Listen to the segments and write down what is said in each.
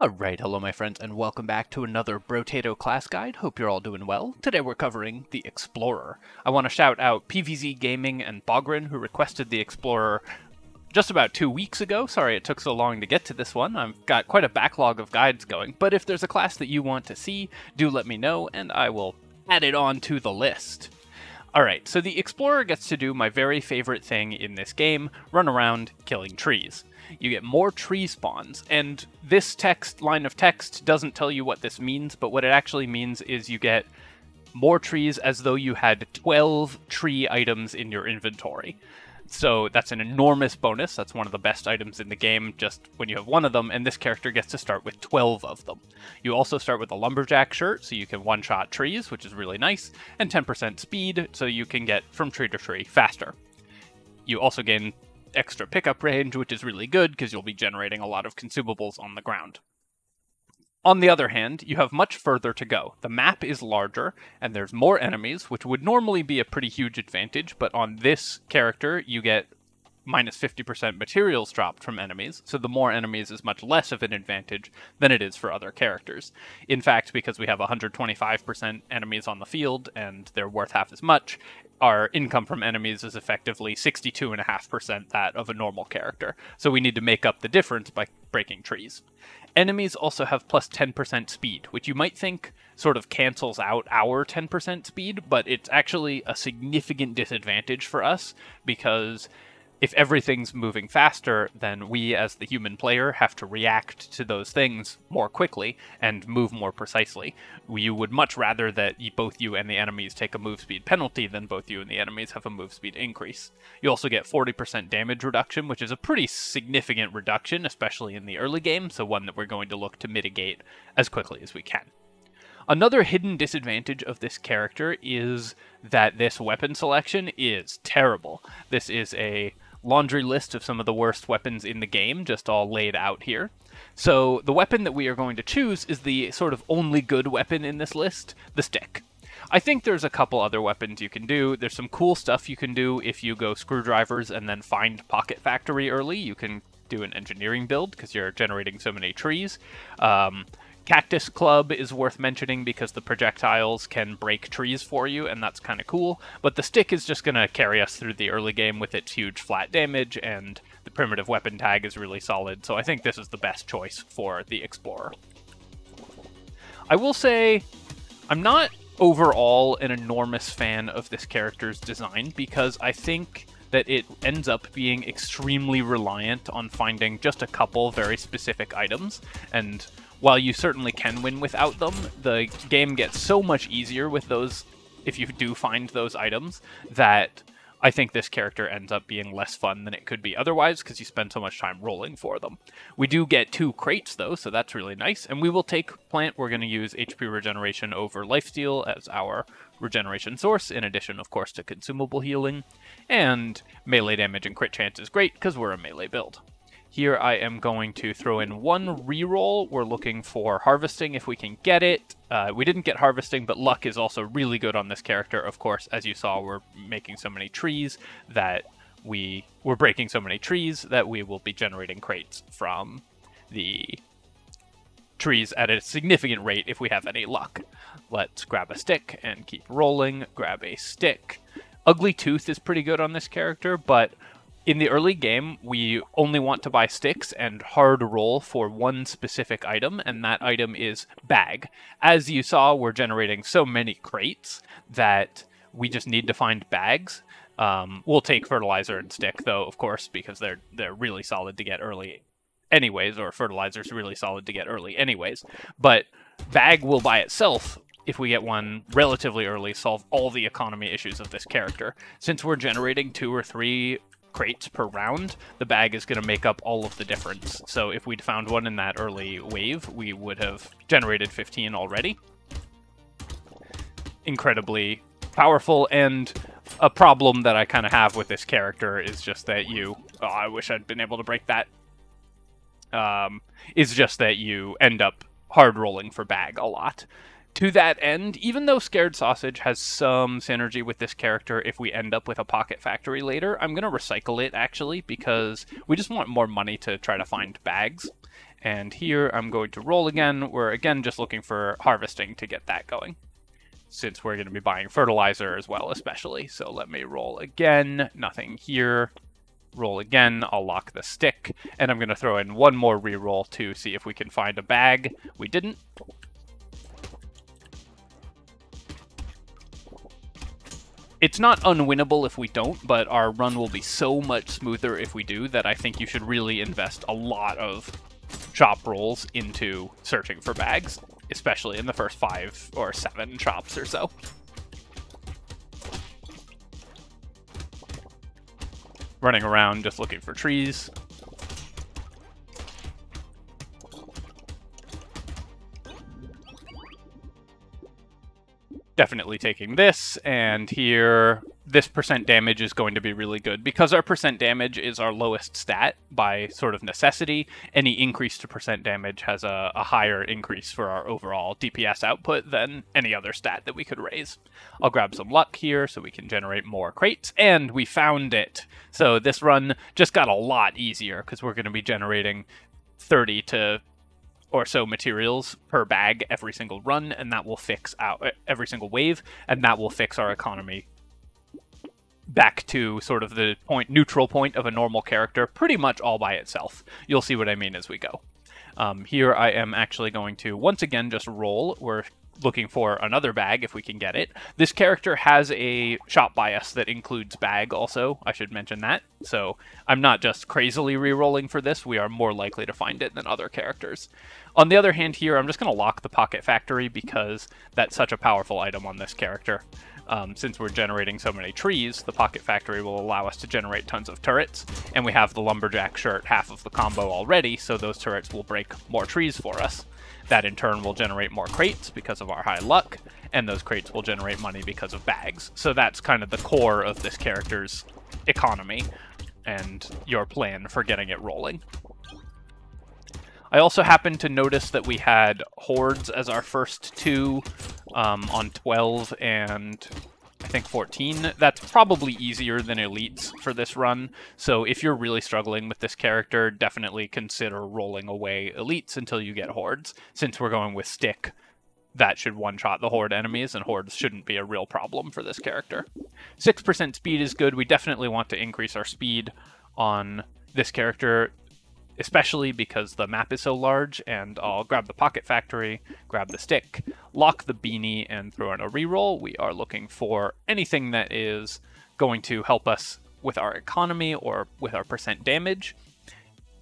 Alright, hello my friends, and welcome back to another Brotato class guide. Hope you're all doing well. Today we're covering the Explorer. I want to shout out PVZ Gaming and Bogrin, who requested the Explorer just about two weeks ago. Sorry it took so long to get to this one. I've got quite a backlog of guides going, but if there's a class that you want to see, do let me know, and I will add it on to the list. Alright, so the Explorer gets to do my very favorite thing in this game, run around killing trees you get more tree spawns. And this text line of text doesn't tell you what this means, but what it actually means is you get more trees as though you had 12 tree items in your inventory. So that's an enormous bonus. That's one of the best items in the game just when you have one of them, and this character gets to start with 12 of them. You also start with a lumberjack shirt, so you can one shot trees, which is really nice, and 10% speed, so you can get from tree to tree faster. You also gain extra pickup range, which is really good because you'll be generating a lot of consumables on the ground. On the other hand, you have much further to go. The map is larger, and there's more enemies, which would normally be a pretty huge advantage, but on this character, you get minus 50% materials dropped from enemies, so the more enemies is much less of an advantage than it is for other characters. In fact, because we have 125% enemies on the field and they're worth half as much, our income from enemies is effectively 62.5% that of a normal character, so we need to make up the difference by breaking trees. Enemies also have plus 10% speed, which you might think sort of cancels out our 10% speed, but it's actually a significant disadvantage for us because if everything's moving faster, then we as the human player have to react to those things more quickly and move more precisely. You would much rather that both you and the enemies take a move speed penalty than both you and the enemies have a move speed increase. You also get 40% damage reduction, which is a pretty significant reduction, especially in the early game, so one that we're going to look to mitigate as quickly as we can. Another hidden disadvantage of this character is that this weapon selection is terrible. This is a laundry list of some of the worst weapons in the game, just all laid out here. So the weapon that we are going to choose is the sort of only good weapon in this list, the stick. I think there's a couple other weapons you can do. There's some cool stuff you can do if you go screwdrivers and then find Pocket Factory early. You can do an engineering build because you're generating so many trees. Um, Cactus Club is worth mentioning because the projectiles can break trees for you, and that's kind of cool. But the stick is just going to carry us through the early game with its huge flat damage, and the primitive weapon tag is really solid, so I think this is the best choice for the Explorer. I will say, I'm not overall an enormous fan of this character's design because I think that it ends up being extremely reliant on finding just a couple very specific items, and while you certainly can win without them, the game gets so much easier with those if you do find those items that I think this character ends up being less fun than it could be otherwise because you spend so much time rolling for them. We do get two crates though, so that's really nice. And we will take plant. We're going to use HP regeneration over lifesteal as our regeneration source, in addition, of course, to consumable healing. And melee damage and crit chance is great because we're a melee build. Here I am going to throw in one reroll. We're looking for harvesting if we can get it. Uh, we didn't get harvesting, but luck is also really good on this character. Of course, as you saw, we're making so many trees that we we're breaking so many trees that we will be generating crates from the trees at a significant rate if we have any luck. Let's grab a stick and keep rolling. Grab a stick. Ugly Tooth is pretty good on this character, but in the early game, we only want to buy sticks and hard roll for one specific item, and that item is bag. As you saw, we're generating so many crates that we just need to find bags. Um, we'll take fertilizer and stick, though, of course, because they're they're really solid to get early, anyways. Or fertilizer's really solid to get early, anyways. But bag will by itself if we get one relatively early, solve all the economy issues of this character. Since we're generating two or three crates per round, the bag is going to make up all of the difference. So if we'd found one in that early wave, we would have generated 15 already. Incredibly powerful, and a problem that I kind of have with this character is just that you... Oh, I wish I'd been able to break that. Um, is just that you end up hard rolling for bag a lot to that end, even though Scared Sausage has some synergy with this character if we end up with a Pocket Factory later, I'm going to recycle it actually because we just want more money to try to find bags. And here I'm going to roll again. We're again just looking for harvesting to get that going. Since we're going to be buying fertilizer as well, especially. So let me roll again. Nothing here. Roll again. I'll lock the stick. And I'm going to throw in one more reroll to see if we can find a bag. We didn't. It's not unwinnable if we don't, but our run will be so much smoother if we do that I think you should really invest a lot of chop rolls into searching for bags, especially in the first five or seven shops or so. Running around just looking for trees. Definitely taking this, and here this percent damage is going to be really good. Because our percent damage is our lowest stat by sort of necessity, any increase to percent damage has a, a, higher increase for our overall DPS output than any other stat that we could raise. I'll grab some luck here so we can generate more crates, and we found it! So this run just got a lot easier because we're going to be generating 30 to or so materials per bag every single run, and that will fix out every single wave, and that will fix our economy back to sort of the point neutral point of a normal character pretty much all by itself. You'll see what I mean as we go. Um, here I am actually going to once again just roll. We're looking for another bag if we can get it. This character has a shop bias that includes bag also, I should mention that. So I'm not just crazily re-rolling for this, we are more likely to find it than other characters. On the other hand here, I'm just going to lock the Pocket Factory because that's such a powerful item on this character. Um, since we're generating so many trees, the Pocket Factory will allow us to generate tons of turrets, and we have the Lumberjack shirt half of the combo already, so those turrets will break more trees for us. That in turn will generate more crates because of our high luck, and those crates will generate money because of bags. So that's kind of the core of this character's economy and your plan for getting it rolling. I also happened to notice that we had hordes as our first two um, on 12 and I think 14. That's probably easier than elites for this run. So if you're really struggling with this character, definitely consider rolling away elites until you get hordes. Since we're going with stick, that should one-shot the horde enemies, and hordes shouldn't be a real problem for this character. 6% speed is good. We definitely want to increase our speed on this character especially because the map is so large, and I'll grab the Pocket Factory, grab the stick, lock the beanie, and throw in a reroll. We are looking for anything that is going to help us with our economy or with our percent damage.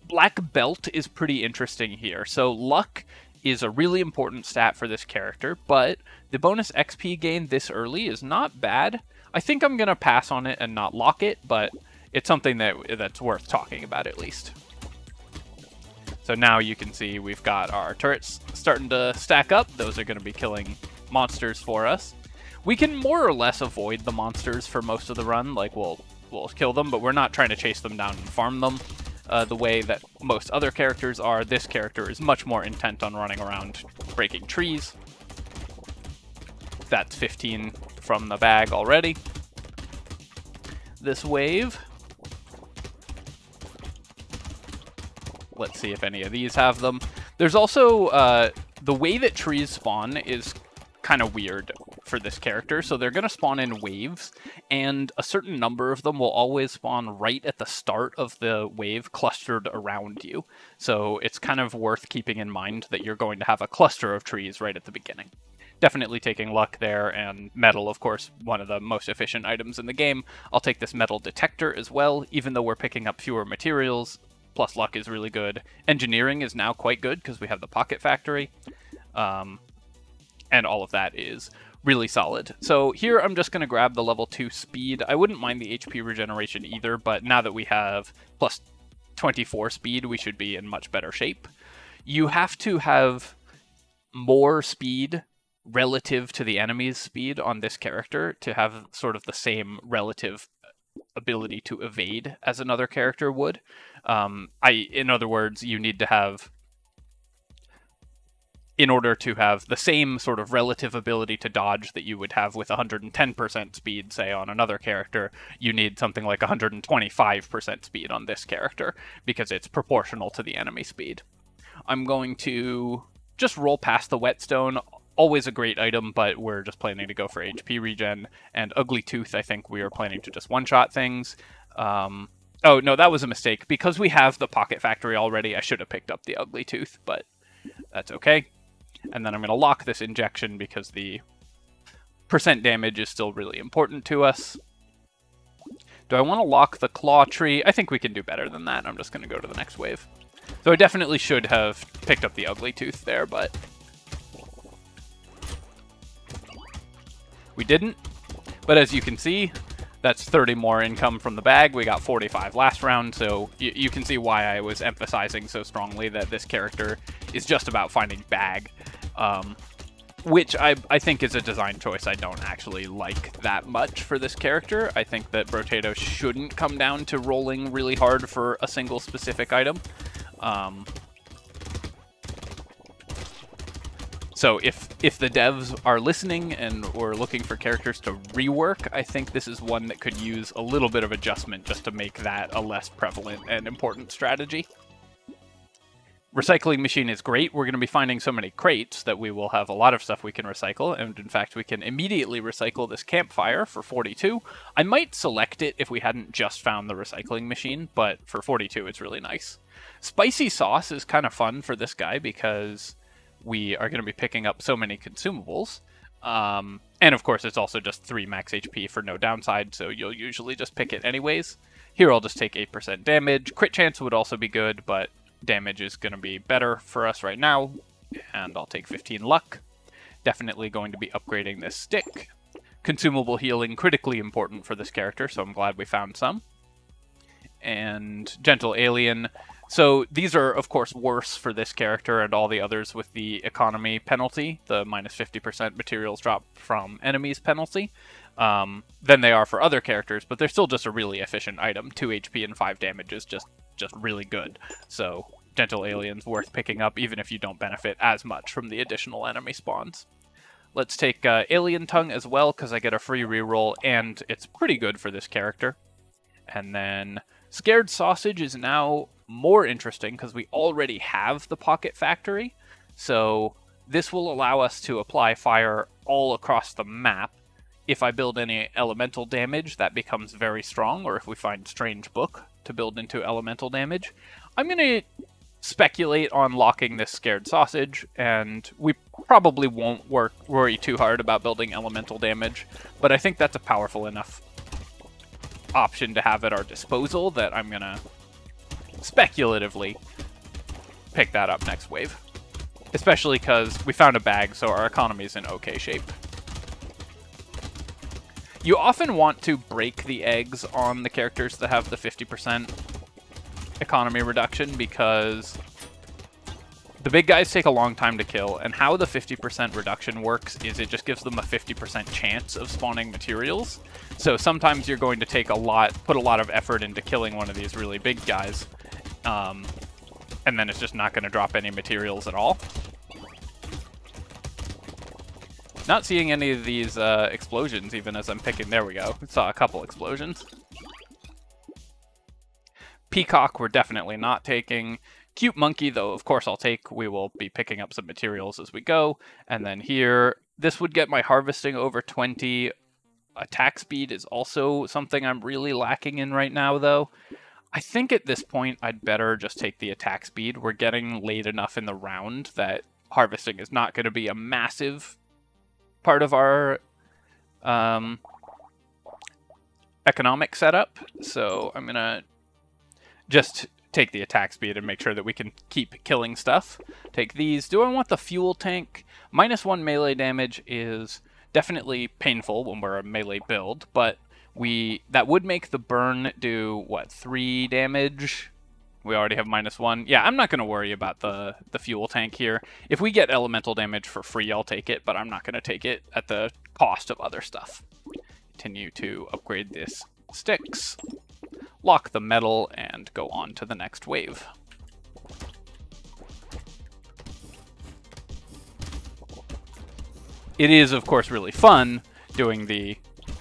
Black Belt is pretty interesting here. So luck is a really important stat for this character, but the bonus XP gain this early is not bad. I think I'm going to pass on it and not lock it, but it's something that that's worth talking about at least. So now you can see we've got our turrets starting to stack up. Those are going to be killing monsters for us. We can more or less avoid the monsters for most of the run. Like, we'll, we'll kill them, but we're not trying to chase them down and farm them uh, the way that most other characters are. This character is much more intent on running around breaking trees. That's 15 from the bag already. This wave Let's see if any of these have them. There's also, uh, the way that trees spawn is kind of weird for this character. So they're going to spawn in waves, and a certain number of them will always spawn right at the start of the wave clustered around you. So it's kind of worth keeping in mind that you're going to have a cluster of trees right at the beginning. Definitely taking luck there, and medal, of course, one of the most efficient items in the game. I'll take this metal detector as well, even though we're picking up fewer materials, plus luck is really good. Engineering is now quite good because we have the Pocket Factory. Um, and all of that is really solid. So here I'm just going to grab the level 2 speed. I wouldn't mind the HP regeneration either, but now that we have plus 24 speed, we should be in much better shape. You have to have more speed relative to the enemy's speed on this character to have sort of the same relative ability to evade as another character would. Um, I, in other words, you need to have, in order to have the same sort of relative ability to dodge that you would have with 110% speed, say, on another character, you need something like 125% speed on this character because it's proportional to the enemy speed. I'm going to just roll past the whetstone. Always a great item, but we're just planning to go for HP regen. And Ugly Tooth, I think we are planning to just one-shot things. Um, oh, no, that was a mistake. Because we have the Pocket Factory already, I should have picked up the Ugly Tooth, but that's okay. And then I'm going to lock this injection because the percent damage is still really important to us. Do I want to lock the Claw Tree? I think we can do better than that. I'm just going to go to the next wave. So I definitely should have picked up the Ugly Tooth there, but... We didn't. But as you can see, that's 30 more income from the bag. We got 45 last round, so you can see why I was emphasizing so strongly that this character is just about finding bag. Um, which I, I think is a design choice I don't actually like that much for this character. I think that Brotato shouldn't come down to rolling really hard for a single specific item. Um, so if if the devs are listening and we're looking for characters to rework, I think this is one that could use a little bit of adjustment just to make that a less prevalent and important strategy recycling machine is great. We're going to be finding so many crates that we will have a lot of stuff we can recycle. And in fact, we can immediately recycle this campfire for 42. I might select it if we hadn't just found the recycling machine, but for 42, it's really nice. Spicy sauce is kind of fun for this guy because we are going to be picking up so many consumables. Um, and of course, it's also just 3 max HP for no downside, so you'll usually just pick it anyways. Here I'll just take 8% damage. Crit chance would also be good, but damage is going to be better for us right now, and I'll take 15 luck. Definitely going to be upgrading this stick. Consumable healing, critically important for this character, so I'm glad we found some. And Gentle Alien. So these are, of course, worse for this character and all the others with the economy penalty, the minus 50% materials drop from enemies penalty, um, than they are for other characters, but they're still just a really efficient item. 2 HP and 5 damage is just just really good. So Gentle Alien's worth picking up even if you don't benefit as much from the additional enemy spawns. Let's take uh, Alien Tongue as well because I get a free reroll and it's pretty good for this character. And then Scared Sausage is now more interesting because we already have the Pocket Factory. So this will allow us to apply fire all across the map. If I build any elemental damage, that becomes very strong, or if we find Strange Book, to build into elemental damage. I'm going to speculate on locking this Scared Sausage, and we probably won't work worry too hard about building elemental damage, but I think that's a powerful enough option to have at our disposal that I'm going to speculatively pick that up next wave. Especially because we found a bag, so our economy is in okay shape. You often want to break the eggs on the characters that have the 50% economy reduction because the big guys take a long time to kill, and how the 50% reduction works is it just gives them a 50% chance of spawning materials. So sometimes you're going to take a lot, put a lot of effort into killing one of these really big guys, um, and then it's just not going to drop any materials at all. Not seeing any of these uh, explosions even as I'm picking. There we go. Saw a couple explosions. Peacock we're definitely not taking. Cute Monkey, though, of course I'll take. We will be picking up some materials as we go. And then here, this would get my harvesting over 20. Attack speed is also something I'm really lacking in right now, though. I think at this point I'd better just take the attack speed. We're getting late enough in the round that harvesting is not going to be a massive part of our um, economic setup. So I'm going to just take the attack speed and make sure that we can keep killing stuff. Take these. Do I want the fuel tank? Minus one melee damage is definitely painful when we're a melee build, but we that would make the burn do, what, three damage? We already have minus one. Yeah, I'm not going to worry about the, the fuel tank here. If we get elemental damage for free, I'll take it, but I'm not going to take it at the cost of other stuff. Continue to upgrade this sticks, lock the medal, and go on to the next wave. It is, of course, really fun doing the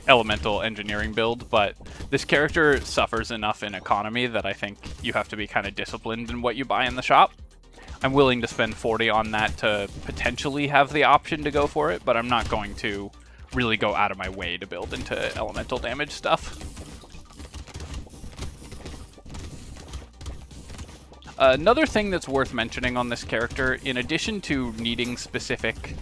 elemental engineering build, but this character suffers enough in economy that I think you have to be kind of disciplined in what you buy in the shop. I'm willing to spend 40 on that to potentially have the option to go for it, but I'm not going to really go out of my way to build into elemental damage stuff. Another thing that's worth mentioning on this character, in addition to needing specific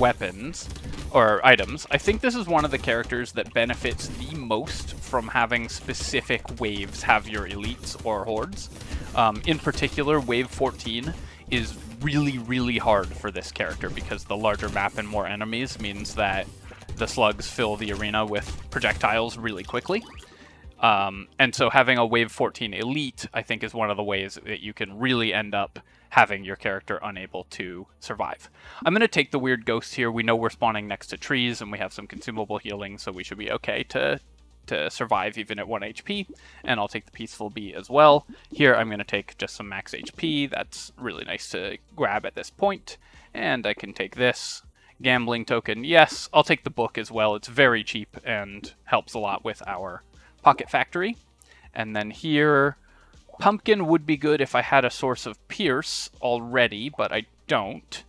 weapons or items, I think this is one of the characters that benefits the most from having specific waves have your elites or hordes. Um, in particular, wave 14 is really, really hard for this character because the larger map and more enemies means that the slugs fill the arena with projectiles really quickly. Um, and so having a Wave 14 Elite, I think, is one of the ways that you can really end up having your character unable to survive. I'm going to take the Weird Ghost here. We know we're spawning next to trees, and we have some consumable healing, so we should be okay to, to survive even at 1 HP. And I'll take the Peaceful Bee as well. Here, I'm going to take just some max HP. That's really nice to grab at this point. And I can take this. Gambling token, yes. I'll take the book as well. It's very cheap and helps a lot with our Pocket Factory. And then here, Pumpkin would be good if I had a source of Pierce already, but I don't.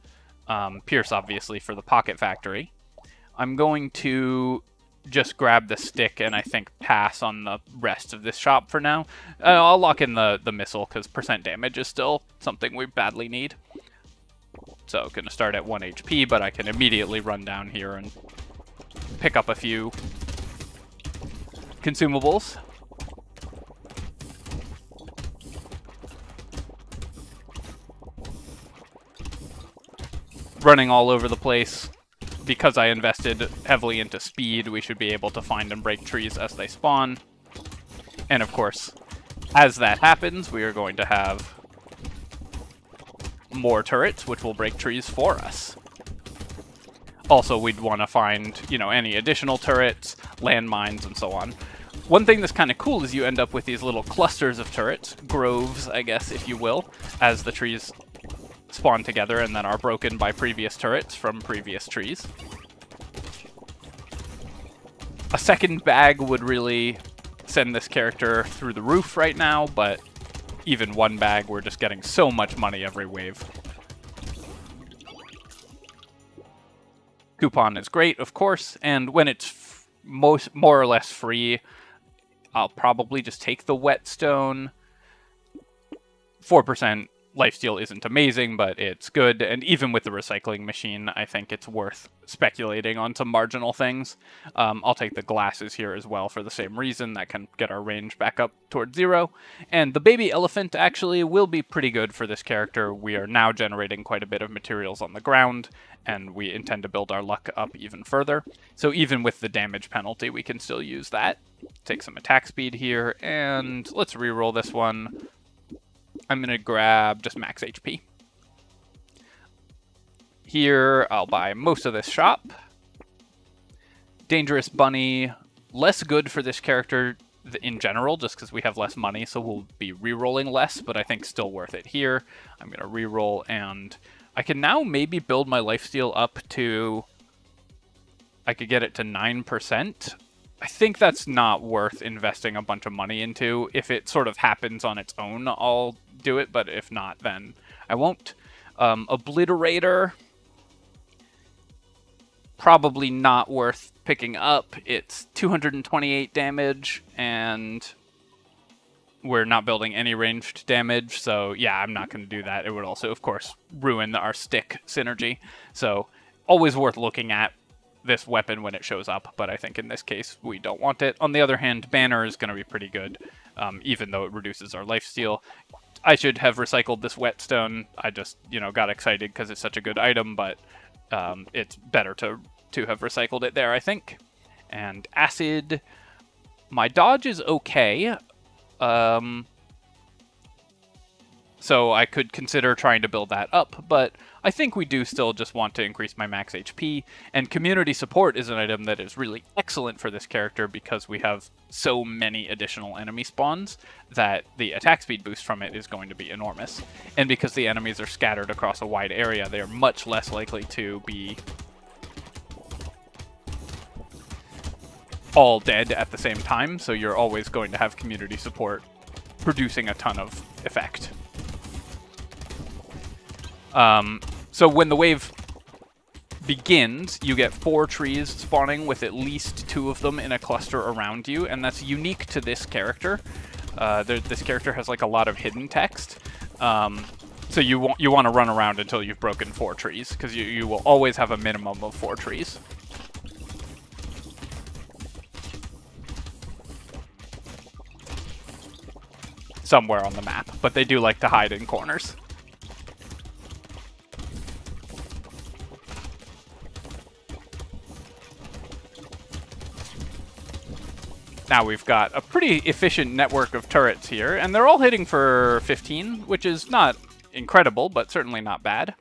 Um, Pierce, obviously, for the Pocket Factory. I'm going to just grab the stick and I think pass on the rest of this shop for now. Uh, I'll lock in the, the missile because percent damage is still something we badly need. So to start at 1 HP, but I can immediately run down here and pick up a few consumables. Running all over the place. Because I invested heavily into speed, we should be able to find and break trees as they spawn. And of course, as that happens, we are going to have more turrets, which will break trees for us. Also, we'd want to find, you know, any additional turrets, landmines, and so on. One thing that's kind of cool is you end up with these little clusters of turrets, groves, I guess, if you will, as the trees spawn together and then are broken by previous turrets from previous trees. A second bag would really send this character through the roof right now, but even one bag, we're just getting so much money every wave. Coupon is great, of course, and when it's most more or less free, I'll probably just take the whetstone. 4% lifesteal isn't amazing, but it's good. And even with the recycling machine, I think it's worth speculating on some marginal things. Um, I'll take the glasses here as well for the same reason. That can get our range back up towards zero. And the baby elephant actually will be pretty good for this character. We are now generating quite a bit of materials on the ground, and we intend to build our luck up even further. So even with the damage penalty, we can still use that. Take some attack speed here, and let's re-roll this one. I'm going to grab just max HP. Here, I'll buy most of this shop. Dangerous Bunny, less good for this character in general, just because we have less money, so we'll be re-rolling less, but I think still worth it here. I'm going to re-roll, and I can now maybe build my lifesteal up to... I could get it to 9%. I think that's not worth investing a bunch of money into. If it sort of happens on its own, I'll do it, but if not, then I won't. Um, Obliterator, probably not worth picking up. It's 228 damage, and we're not building any ranged damage, so yeah, I'm not going to do that. It would also, of course, ruin our stick synergy. So always worth looking at this weapon when it shows up, but I think in this case we don't want it. On the other hand, Banner is going to be pretty good, um, even though it reduces our life steal. I should have recycled this whetstone. I just, you know, got excited because it's such a good item, but um, it's better to, to have recycled it there, I think. And acid, my dodge is okay. Um, so I could consider trying to build that up, but I think we do still just want to increase my max HP, and community support is an item that is really excellent for this character because we have so many additional enemy spawns that the attack speed boost from it is going to be enormous. And because the enemies are scattered across a wide area, they are much less likely to be all dead at the same time, so you're always going to have community support producing a ton of effect. Um, so when the wave begins, you get four trees spawning with at least two of them in a cluster around you, and that's unique to this character. Uh, there, this character has like a lot of hidden text. Um, so you want you want to run around until you've broken four trees, because you, you will always have a minimum of four trees. Somewhere on the map, but they do like to hide in corners. Now we've got a pretty efficient network of turrets here, and they're all hitting for 15, which is not incredible, but certainly not bad.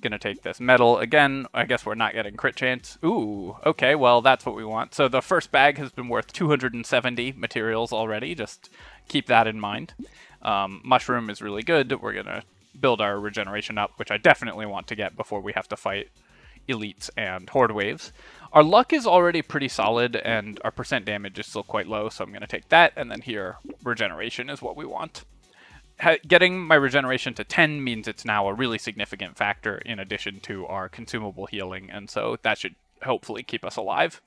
Gonna take this medal again. I guess we're not getting crit chance. Ooh, okay, well, that's what we want. So the first bag has been worth 270 materials already. Just keep that in mind. Um, mushroom is really good. We're gonna build our regeneration up, which I definitely want to get before we have to fight elites and horde waves. Our luck is already pretty solid, and our percent damage is still quite low, so I'm going to take that, and then here, regeneration is what we want. Ha getting my regeneration to 10 means it's now a really significant factor in addition to our consumable healing, and so that should hopefully keep us alive.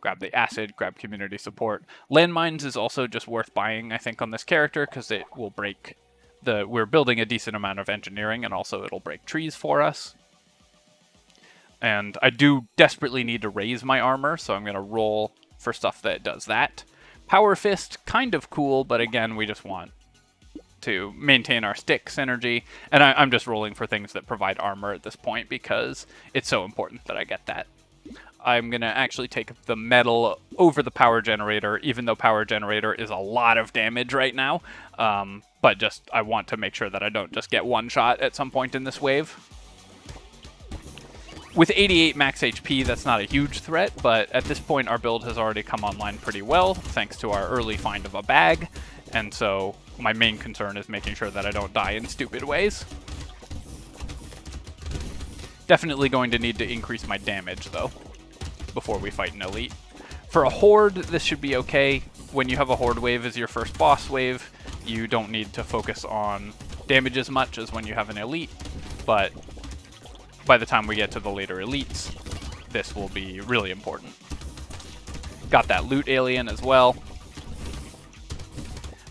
Grab the acid, grab community support. Landmines is also just worth buying, I think, on this character, because it will break the... We're building a decent amount of engineering, and also it'll break trees for us, and I do desperately need to raise my armor, so I'm going to roll for stuff that does that. Power Fist, kind of cool, but again, we just want to maintain our stick synergy, and I, am just rolling for things that provide armor at this point because it's so important that I get that. I'm going to actually take the medal over the power generator, even though power generator is a lot of damage right now, um, but just I want to make sure that I don't just get one shot at some point in this wave with 88 max HP, that's not a huge threat, but at this point our build has already come online pretty well, thanks to our early find of a bag, and so my main concern is making sure that I don't die in stupid ways. Definitely going to need to increase my damage, though, before we fight an elite. For a horde, this should be okay. When you have a horde wave as your first boss wave, you don't need to focus on damage as much as when you have an elite, but by the time we get to the later elites, this will be really important. Got that loot alien as well,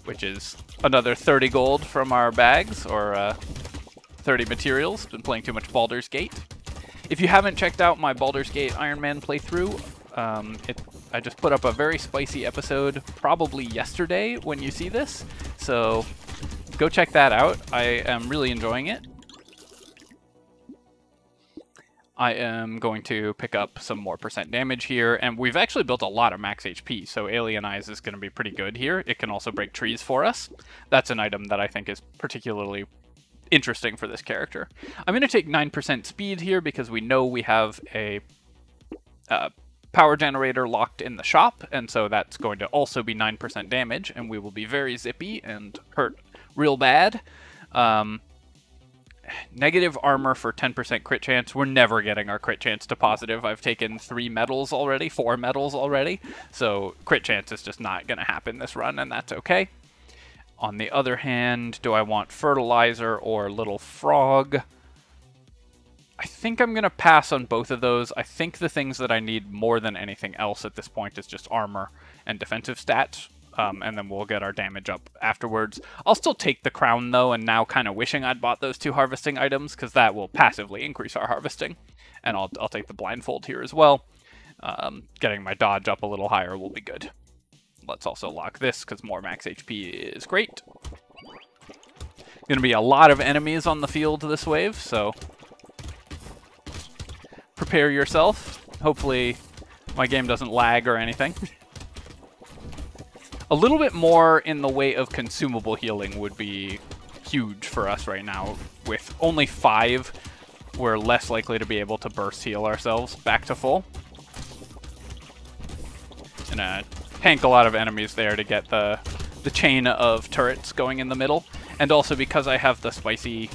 which is another 30 gold from our bags, or uh, 30 materials. Been playing too much Baldur's Gate. If you haven't checked out my Baldur's Gate Iron Man playthrough, um, it, I just put up a very spicy episode probably yesterday when you see this, so go check that out. I am really enjoying it. I am going to pick up some more percent damage here, and we've actually built a lot of max HP, so Alien Eyes is going to be pretty good here. It can also break trees for us. That's an item that I think is particularly interesting for this character. I'm going to take 9% speed here because we know we have a uh, power generator locked in the shop, and so that's going to also be 9% damage, and we will be very zippy and hurt real bad. Um, negative armor for 10% crit chance. We're never getting our crit chance to positive. I've taken three medals already, four medals already, so crit chance is just not going to happen this run, and that's okay. On the other hand, do I want fertilizer or little frog? I think I'm going to pass on both of those. I think the things that I need more than anything else at this point is just armor and defensive stats um, and then we'll get our damage up afterwards. I'll still take the crown though, and now kind of wishing I'd bought those two harvesting items, because that will passively increase our harvesting. And I'll, I'll take the blindfold here as well. Um, getting my dodge up a little higher will be good. Let's also lock this, because more max HP is great. To be a lot of enemies on the field this wave, so prepare yourself. Hopefully my game doesn't lag or anything. A little bit more in the way of consumable healing would be huge for us right now. With only five, we're less likely to be able to burst heal ourselves back to full. And uh, tank a lot of enemies there to get the, the chain of turrets going in the middle. And also because I have the spicy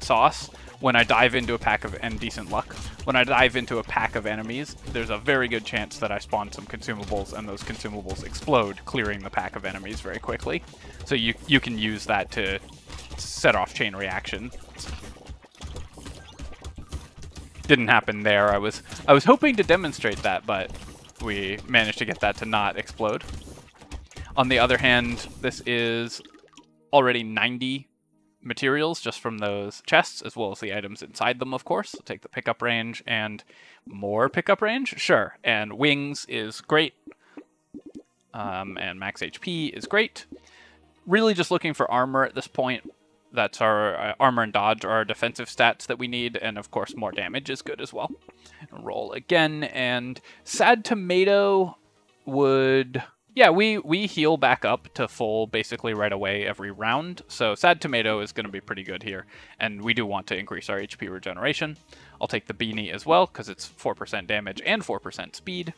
sauce, when I dive into a pack of, and decent luck, when I dive into a pack of enemies, there's a very good chance that I spawn some consumables and those consumables explode, clearing the pack of enemies very quickly. So you, you can use that to set off chain reaction. didn't happen there. I was I was hoping to demonstrate that, but we managed to get that to not explode. On the other hand, this is already 90 materials just from those chests, as well as the items inside them, of course. I'll take the pickup range and more pickup range? Sure. And wings is great. Um, and max HP is great. Really just looking for armor at this point. That's our uh, armor and dodge are our defensive stats that we need, and of course more damage is good as well. Roll again, and Sad Tomato would yeah, we, we heal back up to full basically right away every round, so Sad Tomato is going to be pretty good here, and we do want to increase our HP regeneration. I'll take the Beanie as well, because it's 4% damage and 4% speed.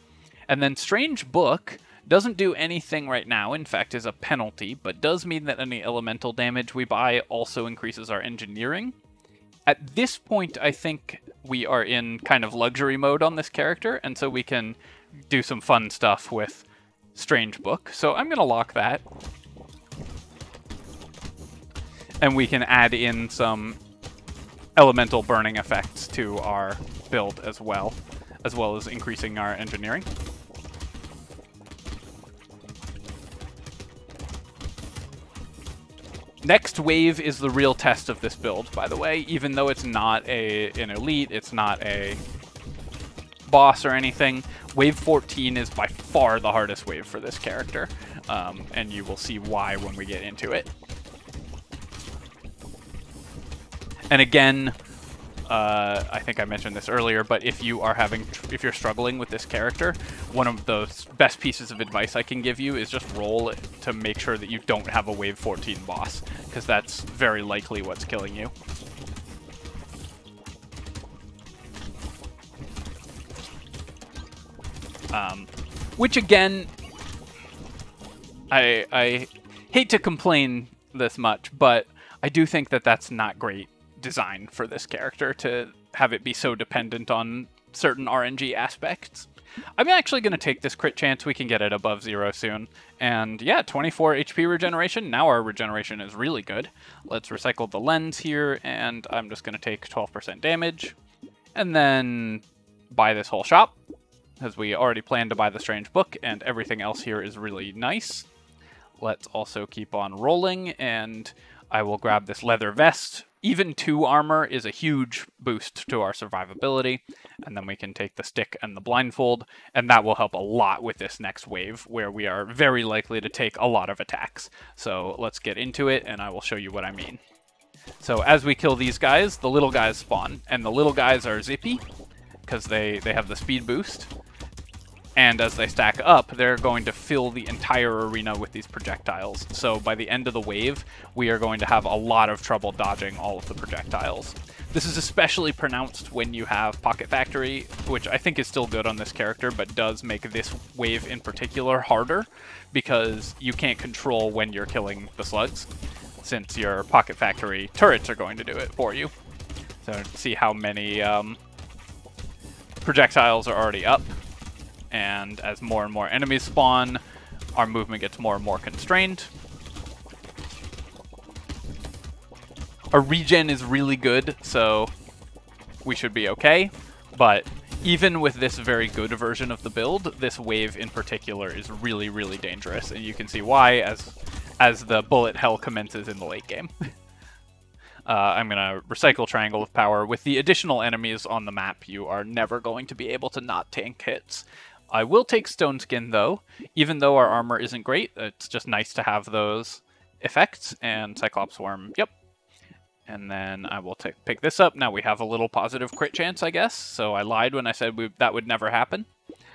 And then Strange Book doesn't do anything right now, in fact is a penalty, but does mean that any elemental damage we buy also increases our engineering. At this point, I think we are in kind of luxury mode on this character, and so we can do some fun stuff with strange book. So I'm going to lock that. And we can add in some elemental burning effects to our build as well, as well as increasing our engineering. Next wave is the real test of this build, by the way. Even though it's not a an elite, it's not a boss or anything, Wave 14 is by far the hardest wave for this character, um, and you will see why when we get into it. And again, uh, I think I mentioned this earlier, but if you are having, if you're struggling with this character, one of the best pieces of advice I can give you is just roll to make sure that you don't have a wave 14 boss, because that's very likely what's killing you. Um, which again, I I hate to complain this much, but I do think that that's not great design for this character to have it be so dependent on certain RNG aspects. I'm actually going to take this crit chance. We can get it above zero soon. And yeah, 24 HP regeneration. Now our regeneration is really good. Let's recycle the lens here, and I'm just going to take 12% damage. And then buy this whole shop as we already planned to buy the strange book, and everything else here is really nice. Let's also keep on rolling, and I will grab this leather vest. Even 2 armor is a huge boost to our survivability, and then we can take the stick and the blindfold, and that will help a lot with this next wave, where we are very likely to take a lot of attacks. So let's get into it, and I will show you what I mean. So as we kill these guys, the little guys spawn, and the little guys are zippy, because they, they have the speed boost. And as they stack up, they're going to fill the entire arena with these projectiles. So by the end of the wave, we are going to have a lot of trouble dodging all of the projectiles. This is especially pronounced when you have Pocket Factory, which I think is still good on this character, but does make this wave in particular harder, because you can't control when you're killing the slugs, since your Pocket Factory turrets are going to do it for you. So see how many um, projectiles are already up and as more and more enemies spawn, our movement gets more and more constrained. Our regen is really good, so we should be okay, but even with this very good version of the build, this wave in particular is really, really dangerous, and you can see why as as the bullet hell commences in the late game. uh, I'm going to recycle Triangle of Power. With the additional enemies on the map, you are never going to be able to not tank hits. I will take Stone Skin, though. Even though our armor isn't great, it's just nice to have those effects. And Cyclops Worm, yep. And then I will take, pick this up. Now we have a little positive crit chance, I guess. So I lied when I said we, that would never happen.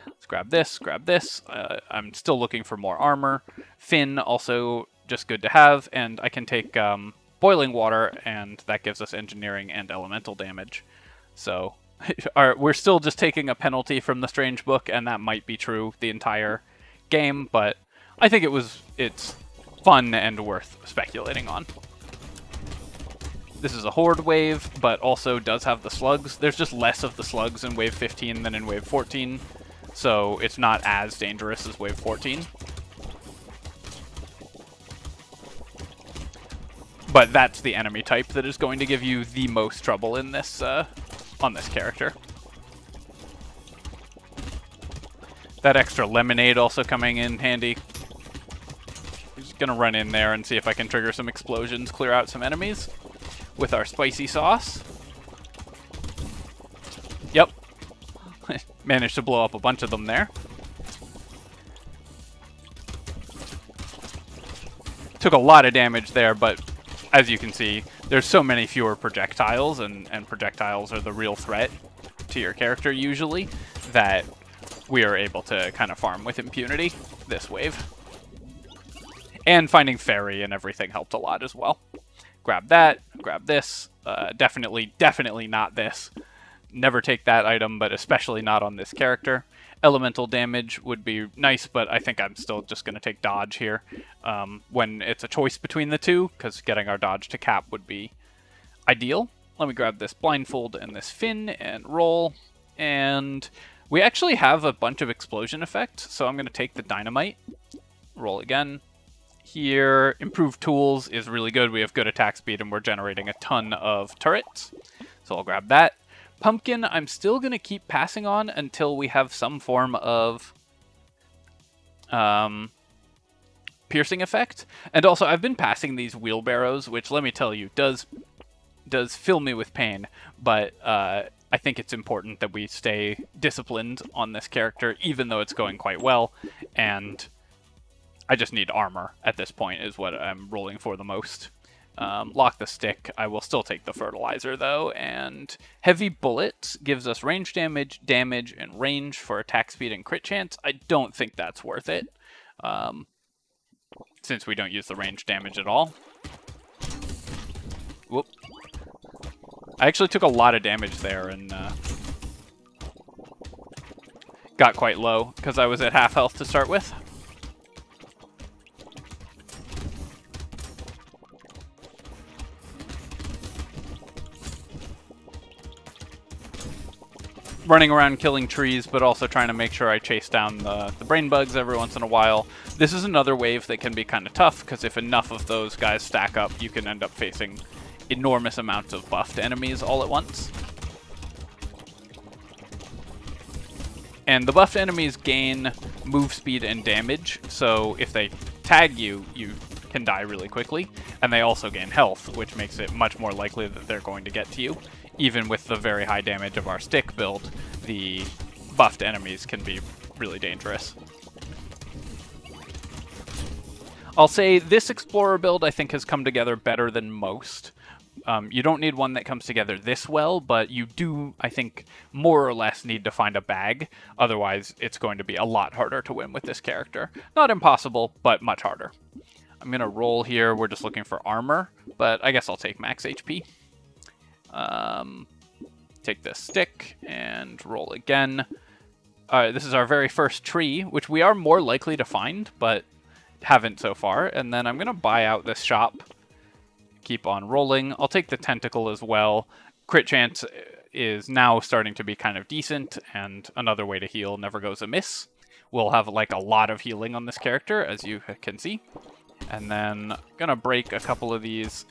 Let's grab this, grab this. Uh, I'm still looking for more armor. Fin, also just good to have. And I can take um, Boiling Water, and that gives us engineering and elemental damage. So we're still just taking a penalty from the strange book, and that might be true the entire game, but I think it was it's fun and worth speculating on. This is a horde wave, but also does have the slugs. There's just less of the slugs in wave 15 than in wave 14, so it's not as dangerous as wave 14. But that's the enemy type that is going to give you the most trouble in this uh, on this character. That extra lemonade also coming in handy. I'm just gonna run in there and see if I can trigger some explosions, clear out some enemies with our spicy sauce. Yep. Managed to blow up a bunch of them there. Took a lot of damage there, but as you can see, there's so many fewer projectiles, and, and projectiles are the real threat to your character usually, that we are able to kind of farm with impunity this wave. And finding Fairy and everything helped a lot as well. Grab that, grab this. Uh, definitely, definitely not this. Never take that item, but especially not on this character. Elemental damage would be nice, but I think I'm still just going to take dodge here um, when it's a choice between the two, because getting our dodge to cap would be ideal. Let me grab this blindfold and this fin and roll. And we actually have a bunch of explosion effects, so I'm going to take the dynamite, roll again. Here, improved tools is really good. We have good attack speed and we're generating a ton of turrets. So I'll grab that. Pumpkin, I'm still going to keep passing on until we have some form of um, piercing effect. And also, I've been passing these wheelbarrows, which, let me tell you, does does fill me with pain. But uh, I think it's important that we stay disciplined on this character, even though it's going quite well. And I just need armor at this point is what I'm rolling for the most. Um, lock the stick. I will still take the fertilizer though. And heavy bullets gives us range damage, damage, and range for attack speed and crit chance. I don't think that's worth it. Um, since we don't use the range damage at all. Whoop. I actually took a lot of damage there and uh, got quite low because I was at half health to start with. Running around killing trees, but also trying to make sure I chase down the, the brain bugs every once in a while. This is another wave that can be kind of tough, because if enough of those guys stack up, you can end up facing enormous amounts of buffed enemies all at once. And the buffed enemies gain move speed and damage, so if they tag you, you can die really quickly. And they also gain health, which makes it much more likely that they're going to get to you. Even with the very high damage of our stick build, the buffed enemies can be really dangerous. I'll say this Explorer build I think has come together better than most. Um, you don't need one that comes together this well, but you do, I think, more or less need to find a bag. Otherwise, it's going to be a lot harder to win with this character. Not impossible, but much harder. I'm going to roll here. We're just looking for armor, but I guess I'll take max HP. Um, take this stick and roll again. Uh, this is our very first tree, which we are more likely to find, but haven't so far. And then I'm going to buy out this shop keep on rolling. I'll take the tentacle as well. Crit chance is now starting to be kind of decent, and another way to heal never goes amiss. We'll have like a lot of healing on this character, as you can see. And then gonna break a couple of these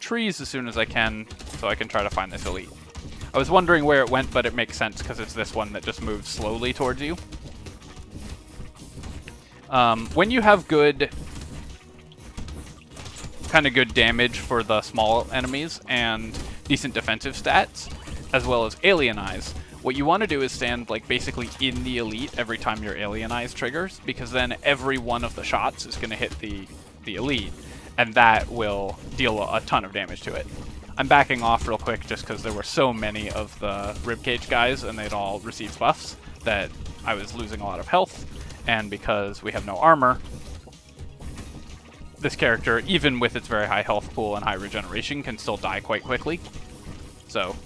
trees as soon as I can, so I can try to find this elite. I was wondering where it went, but it makes sense because it's this one that just moves slowly towards you. Um, when you have good kind of good damage for the small enemies and decent defensive stats, as well as Alien Eyes. What you want to do is stand like basically in the elite every time your Alien Eyes triggers, because then every one of the shots is going to hit the, the elite, and that will deal a ton of damage to it. I'm backing off real quick just because there were so many of the ribcage guys and they'd all received buffs that I was losing a lot of health, and because we have no armor, this character, even with its very high health pool and high regeneration, can still die quite quickly. So,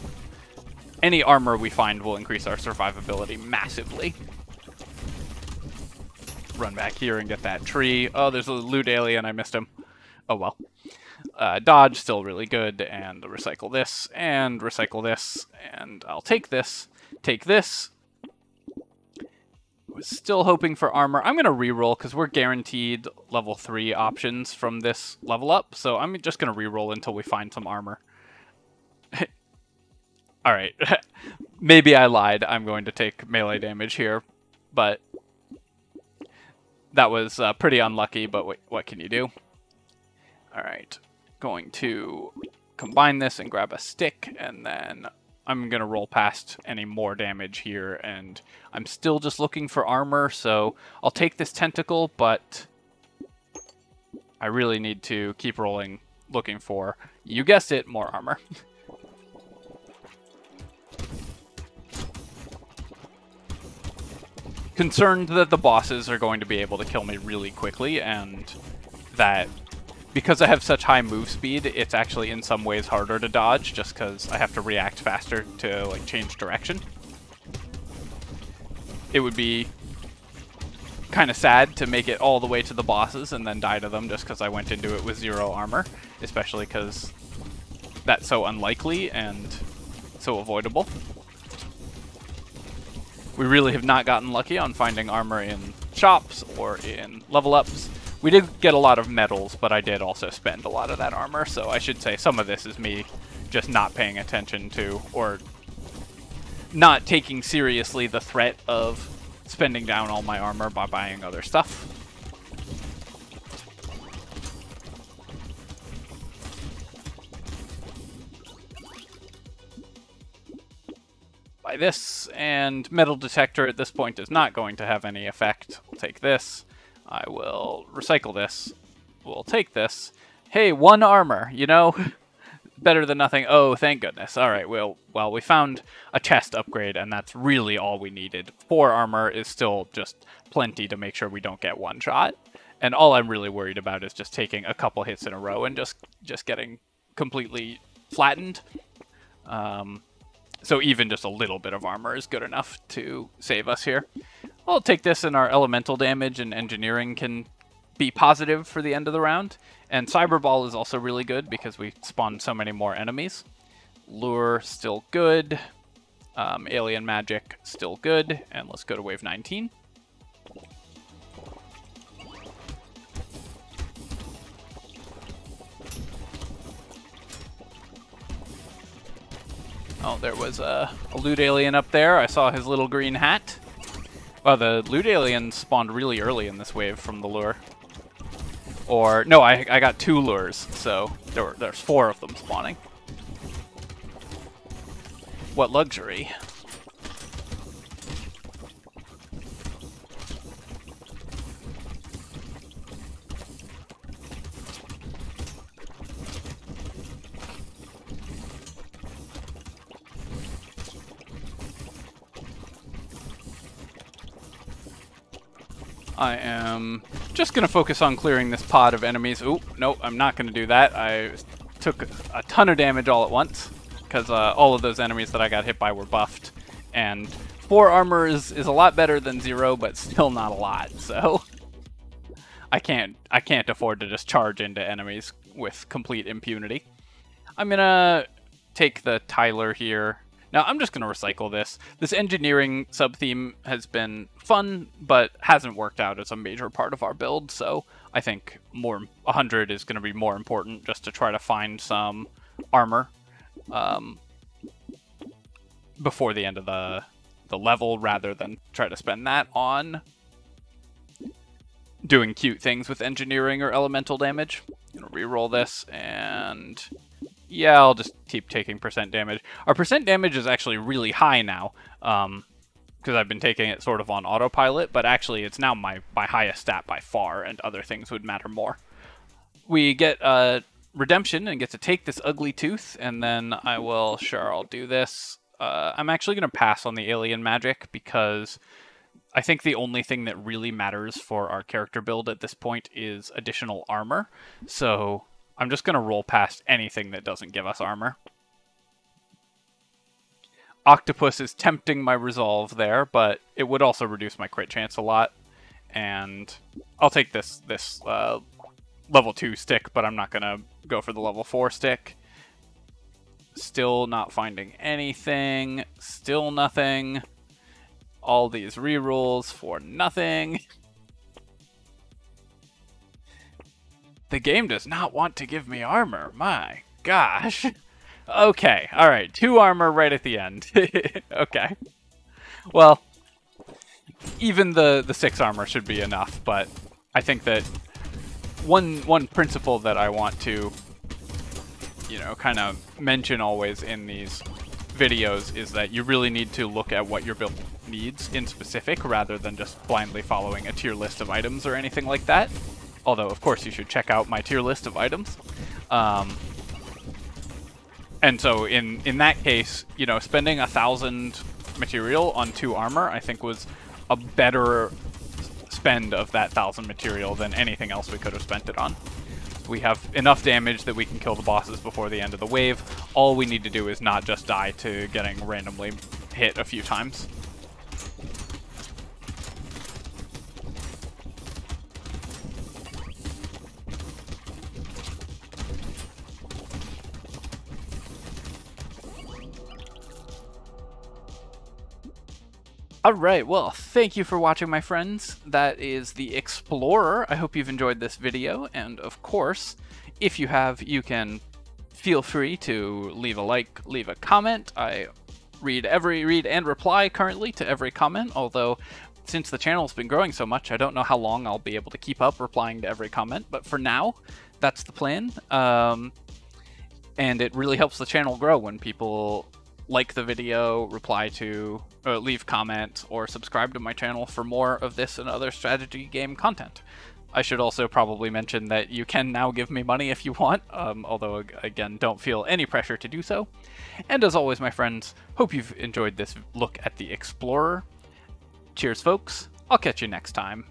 any armor we find will increase our survivability massively. Run back here and get that tree. Oh, there's a loot alien. I missed him. Oh, well. Uh, dodge, still really good. And recycle this, and recycle this. And I'll take this, take this, still hoping for armor. I'm going to reroll because we're guaranteed level 3 options from this level up. So I'm just going to reroll until we find some armor. Alright. Maybe I lied. I'm going to take melee damage here, but that was uh, pretty unlucky, but wait, what can you do? Alright. Going to combine this and grab a stick, and then I'm going to roll past any more damage here, and I'm still just looking for armor, so I'll take this tentacle, but I really need to keep rolling, looking for, you guessed it, more armor. Concerned that the bosses are going to be able to kill me really quickly, and that because I have such high move speed, it's actually in some ways harder to dodge just because I have to react faster to like change direction. It would be kind of sad to make it all the way to the bosses and then die to them just because I went into it with zero armor, especially because that's so unlikely and so avoidable. We really have not gotten lucky on finding armor in shops or in level ups. We did get a lot of medals, but I did also spend a lot of that armor, so I should say some of this is me just not paying attention to, or not taking seriously the threat of spending down all my armor by buying other stuff. Buy this, and metal detector at this point is not going to have any effect. We'll take this. I will recycle this. We'll take this. Hey, one armor, you know? Better than nothing. Oh, thank goodness. All right, well, well, we found a chest upgrade, and that's really all we needed. Four armor is still just plenty to make sure we don't get one shot. And all I'm really worried about is just taking a couple hits in a row and just just getting completely flattened. Um, so even just a little bit of armor is good enough to save us here. I'll take this and our elemental damage and engineering can be positive for the end of the round. And Cyberball is also really good because we spawned so many more enemies. Lure, still good. Um, Alien Magic, still good. And let's go to wave 19. Oh, there was a, a loot alien up there. I saw his little green hat. Well, the loot alien spawned really early in this wave from the lure. Or, no, I, I got two lures, so there were, there's four of them spawning. What luxury. I am just going to focus on clearing this pod of enemies. Oop, nope, I'm not going to do that. I took a ton of damage all at once because uh, all of those enemies that I got hit by were buffed. And 4 armor is, is a lot better than 0, but still not a lot, so... I can't I can't afford to just charge into enemies with complete impunity. I'm gonna take the Tyler here now, I'm just going to recycle this. This engineering sub-theme has been fun, but hasn't worked out as a major part of our build, so I think more 100 is going to be more important just to try to find some armor um, before the end of the, the level, rather than try to spend that on doing cute things with engineering or elemental damage. I'm going to reroll this, and yeah, I'll just keep taking percent damage. Our percent damage is actually really high now, um, because I've been taking it sort of on autopilot, but actually it's now my, my highest stat by far, and other things would matter more. We get uh, redemption and get to take this ugly tooth, and then I will, sure, I'll do this. Uh, I'm actually going to pass on the alien magic, because I think the only thing that really matters for our character build at this point is additional armor, so I'm just going to roll past anything that doesn't give us armor. Octopus is tempting my resolve there, but it would also reduce my crit chance a lot. And I'll take this this uh, level 2 stick, but I'm not going to go for the level 4 stick. Still not finding anything. Still nothing. All these rerolls for nothing. The game does not want to give me armor. My gosh. Okay, alright. Two armor right at the end. okay. Well, even the, the six armor should be enough, but I think that one one principle that I want to, you know, kind of mention always in these videos is that you really need to look at what your build needs in specific rather than just blindly following a tier list of items or anything like that. Although, of course, you should check out my tier list of items. Um, and so in, in that case, you know, spending a thousand material on two armor, I think was a better spend of that thousand material than anything else we could have spent it on. We have enough damage that we can kill the bosses before the end of the wave. All we need to do is not just die to getting randomly hit a few times. Alright, well, thank you for watching, my friends. That is the Explorer. I hope you've enjoyed this video, and of course, if you have, you can feel free to leave a like, leave a comment. I read every read and reply currently to every comment, although since the channel's been growing so much, I don't know how long I'll be able to keep up replying to every comment, but for now, that's the plan. Um, and it really helps the channel grow when people like the video, reply to, uh, leave comment, or subscribe to my channel for more of this and other strategy game content. I should also probably mention that you can now give me money if you want, um, although, again, don't feel any pressure to do so. And as always, my friends, hope you've enjoyed this look at the Explorer. Cheers, folks. I'll catch you next time.